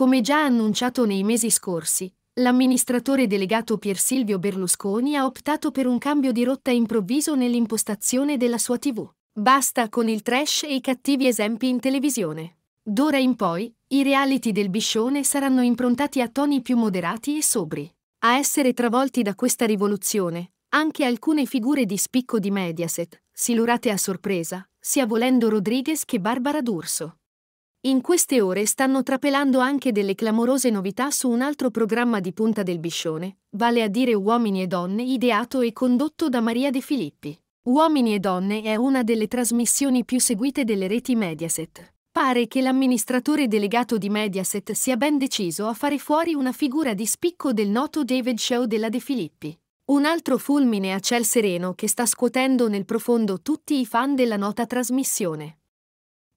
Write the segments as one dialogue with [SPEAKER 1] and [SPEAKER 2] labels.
[SPEAKER 1] Come già annunciato nei mesi scorsi, l'amministratore delegato Pier Silvio Berlusconi ha optato per un cambio di rotta improvviso nell'impostazione della sua TV. Basta con il trash e i cattivi esempi in televisione. D'ora in poi, i reality del Biscione saranno improntati a toni più moderati e sobri. A essere travolti da questa rivoluzione, anche alcune figure di spicco di Mediaset, silurate a sorpresa, sia volendo Rodriguez che Barbara D'Urso. In queste ore stanno trapelando anche delle clamorose novità su un altro programma di punta del Biscione, vale a dire Uomini e Donne, ideato e condotto da Maria De Filippi. Uomini e Donne è una delle trasmissioni più seguite delle reti Mediaset. Pare che l'amministratore delegato di Mediaset sia ben deciso a fare fuori una figura di spicco del noto David Show della De Filippi. Un altro fulmine a ciel sereno che sta scuotendo nel profondo tutti i fan della nota trasmissione.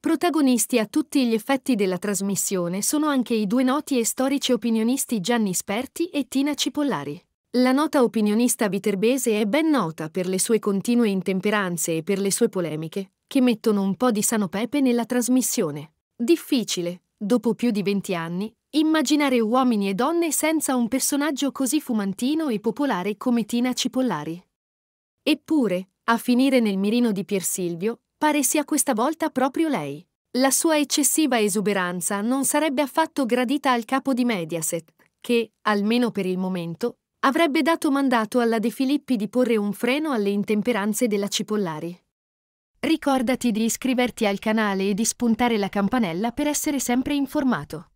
[SPEAKER 1] Protagonisti a tutti gli effetti della trasmissione sono anche i due noti e storici opinionisti Gianni Sperti e Tina Cipollari. La nota opinionista viterbese è ben nota per le sue continue intemperanze e per le sue polemiche, che mettono un po' di sano pepe nella trasmissione. Difficile, dopo più di venti anni, immaginare uomini e donne senza un personaggio così fumantino e popolare come Tina Cipollari. Eppure, a finire nel mirino di Pier Silvio, pare sia questa volta proprio lei. La sua eccessiva esuberanza non sarebbe affatto gradita al capo di Mediaset, che, almeno per il momento, avrebbe dato mandato alla De Filippi di porre un freno alle intemperanze della Cipollari. Ricordati di iscriverti al canale e di spuntare la campanella per essere sempre informato.